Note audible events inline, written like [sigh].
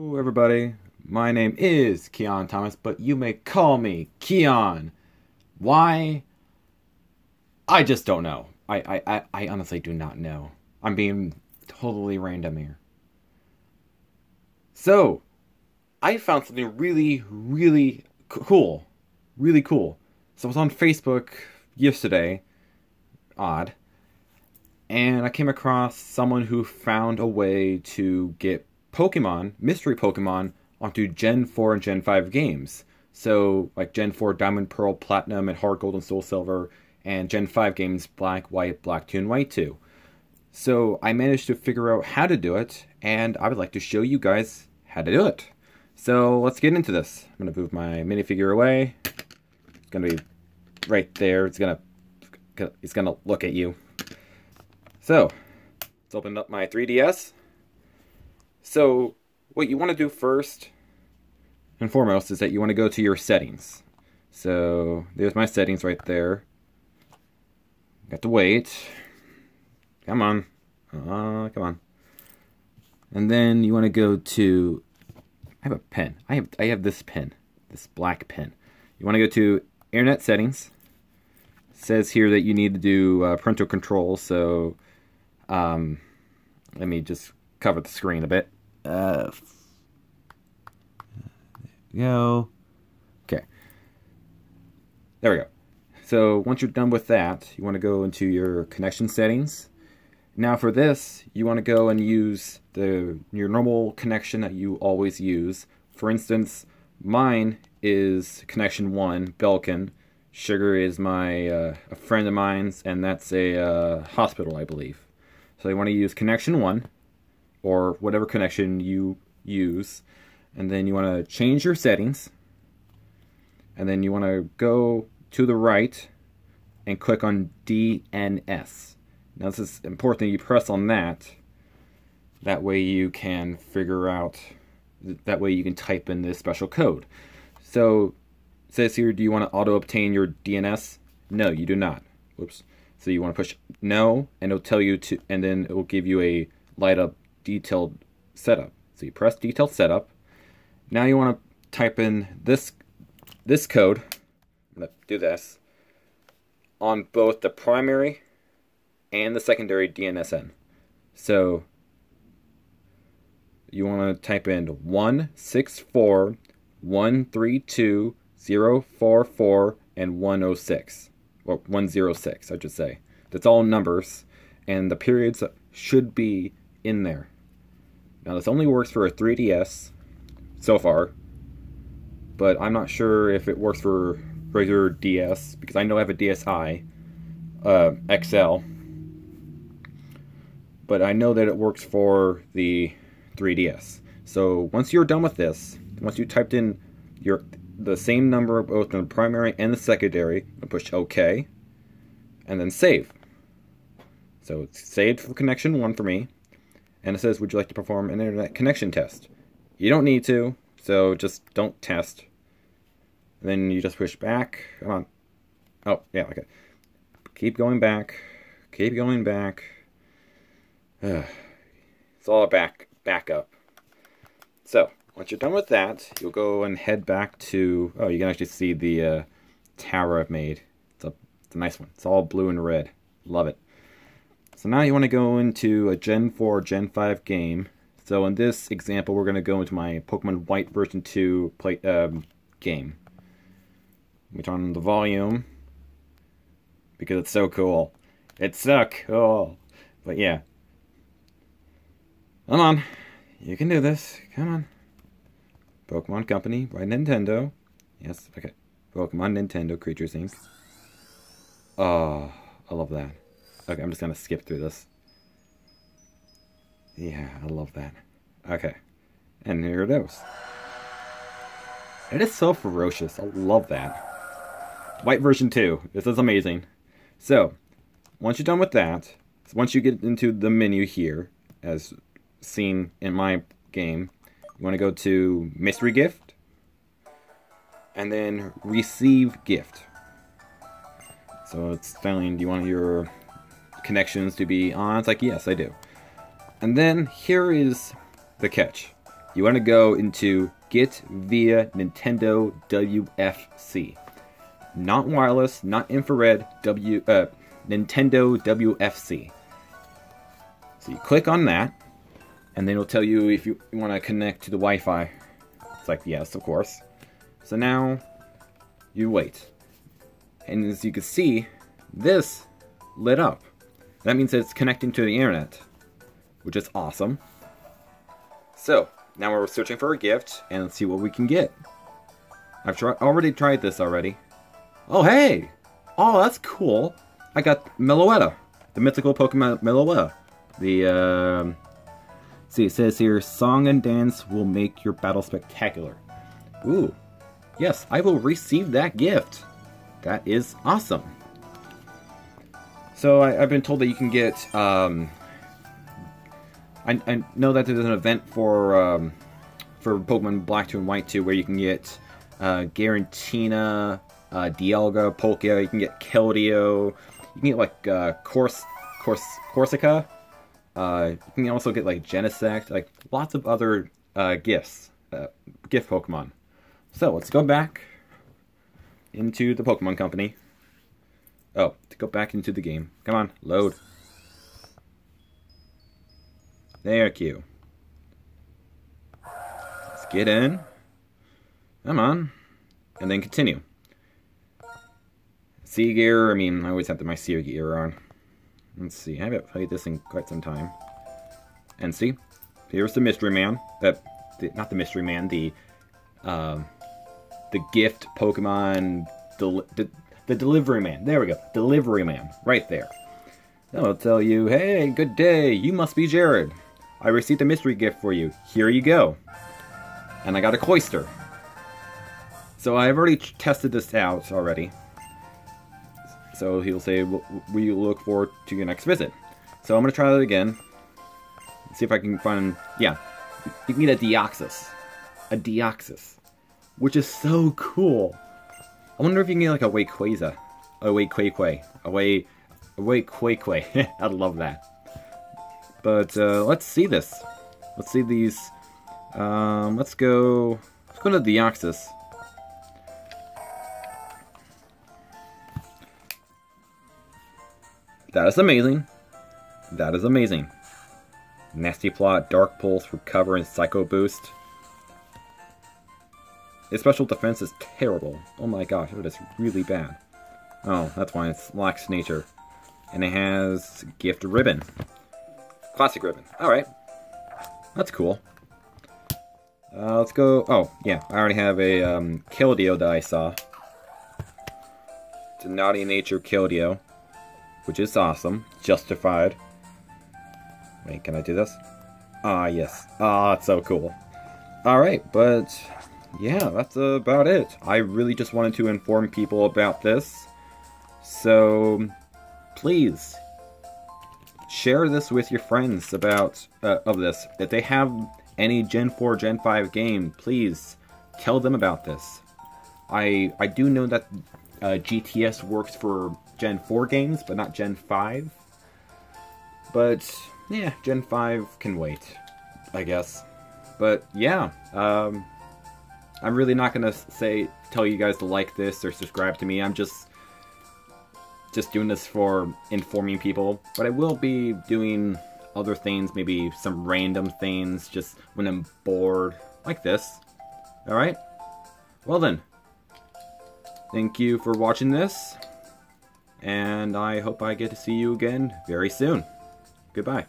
Hello everybody, my name is Kyon Thomas, but you may call me Kyon. Why? I just don't know. I, I, I honestly do not know. I'm being totally random here. So, I found something really, really cool. Really cool. So I was on Facebook yesterday, odd, and I came across someone who found a way to get Pokemon, mystery Pokemon, onto Gen 4 and Gen 5 games. So, like Gen 4 Diamond, Pearl, Platinum, and Heart Gold and Soul Silver, and Gen 5 games Black, White, Black 2, and White 2. So, I managed to figure out how to do it, and I would like to show you guys how to do it. So, let's get into this. I'm going to move my minifigure away. It's going to be right there. It's going to it's going to look at you. So, let's open up my 3DS. So what you want to do first and foremost is that you want to go to your settings. So there's my settings right there. Got to wait. Come on. Uh, come on. And then you want to go to I have a pen. I have I have this pen. This black pen. You want to go to internet settings. It says here that you need to do uh, parental control, so um, let me just cover the screen a bit. Uh, go. Okay. There we go. So once you're done with that, you want to go into your connection settings. Now for this, you want to go and use the your normal connection that you always use. For instance, mine is connection 1, Belkin. Sugar is my uh, a friend of mine's, and that's a uh, hospital, I believe. So you want to use connection 1 or whatever connection you use. And then you want to change your settings. And then you want to go to the right and click on DNS. Now this is important that you press on that. That way you can figure out, that way you can type in this special code. So it says here, do you want to auto obtain your DNS? No, you do not. Whoops. So you want to push no, and it'll tell you to, and then it will give you a light up detailed setup. So you press detailed setup. Now you want to type in this this code. I'm going to do this on both the primary and the secondary DNSN. So you want to type in 164 132 044 and 106 or 106 I should say. That's all numbers and the periods should be in there. Now this only works for a 3DS so far, but I'm not sure if it works for regular DS because I know I have a DSi uh, XL, but I know that it works for the 3DS. So once you're done with this, once you typed in your the same number both in the primary and the secondary, and push OK, and then save. So it's saved for connection one for me and it says, would you like to perform an internet connection test? You don't need to, so just don't test. then you just push back. Come on. Oh, yeah, okay. Keep going back. Keep going back. [sighs] it's all back, back up. So, once you're done with that, you'll go and head back to... Oh, you can actually see the uh, tower I've made. It's a, it's a nice one. It's all blue and red. Love it. So now you want to go into a Gen 4, Gen 5 game. So in this example, we're going to go into my Pokemon White version 2 play, um, game. Let me turn on the volume. Because it's so cool. It's so cool. But yeah. Come on. You can do this. Come on. Pokemon Company by Nintendo. Yes, okay. Pokemon Nintendo creature scenes. Oh, I love that. Okay, I'm just going to skip through this. Yeah, I love that. Okay. And here it is. It is so ferocious. I love that. White version 2. This is amazing. So, once you're done with that, once you get into the menu here, as seen in my game, you want to go to Mystery Gift, and then Receive Gift. So it's telling do you want your connections to be on? It's like, yes, I do. And then here is the catch. you want to go into Get via Nintendo WFC. Not wireless, not infrared, W uh, Nintendo WFC. So you click on that, and then it'll tell you if you, want to connect to the Wi-Fi. It's like, yes, of course. So now, you wait. And as you can see, this lit up. That means that it's connecting to the internet, which is awesome. So, now we're searching for a gift and let's see what we can get. I've already tried this already. Oh, hey! Oh, that's cool. I got Meloetta, the mythical Pokemon Meloetta. The, um... See, it says here, song and dance will make your battle spectacular. Ooh. Yes, I will receive that gift. That is awesome. So I, have been told that you can get, um, I, I, know that there's an event for, um, for Pokemon Black 2 and White 2 where you can get, uh, Giratina, uh, Dialga, Palkia, you can get Keldeo, you can get, like, uh, Cors, Cors, Corsica, uh, you can also get, like, Genesect, like, lots of other, uh, gifts, uh, gift Pokemon. So, let's go back into the Pokemon Company. Oh, to go back into the game. Come on, load. There, you. Let's get in. Come on. And then continue. C-Gear, I mean, I always have my C-Gear on. Let's see, I haven't played this in quite some time. And see, here's the Mystery Man. That, the, not the Mystery Man, the, uh, the gift Pokemon, the, the delivery man. There we go. Delivery man. Right there. That'll tell you, hey, good day. You must be Jared. I received a mystery gift for you. Here you go. And I got a Cloyster. So I've already tested this out already. So he'll say, we look forward to your next visit. So I'm going to try that again. See if I can find, yeah. You can get a Deoxys. A Deoxys. Which is so cool. I wonder if you can get like a Wayquaza. A Wayquaque. A Way... A Wayquaque. [laughs] I'd love that. But, uh, let's see this. Let's see these... Um, let's go... Let's go to Deoxys. That is amazing. That is amazing. Nasty Plot, Dark Pulse, Recover, and Psycho Boost. Its special defense is terrible. Oh my gosh, it is really bad. Oh, that's why it's Lax nature. And it has gift ribbon. Classic ribbon. Alright. That's cool. Uh, let's go... Oh, yeah. I already have a um, Keldeo that I saw. It's a Naughty Nature Keldeo. Which is awesome. Justified. Wait, can I do this? Ah, yes. Ah, it's so cool. Alright, but yeah, that's about it. I really just wanted to inform people about this. So, please, share this with your friends about uh, of this. If they have any Gen 4, Gen 5 game, please tell them about this. I I do know that uh, GTS works for Gen 4 games, but not Gen 5. But, yeah, Gen 5 can wait, I guess. But, yeah, um, I'm really not gonna say tell you guys to like this or subscribe to me. I'm just just doing this for informing people. But I will be doing other things, maybe some random things, just when I'm bored, like this. Alright? Well then, thank you for watching this, and I hope I get to see you again very soon. Goodbye.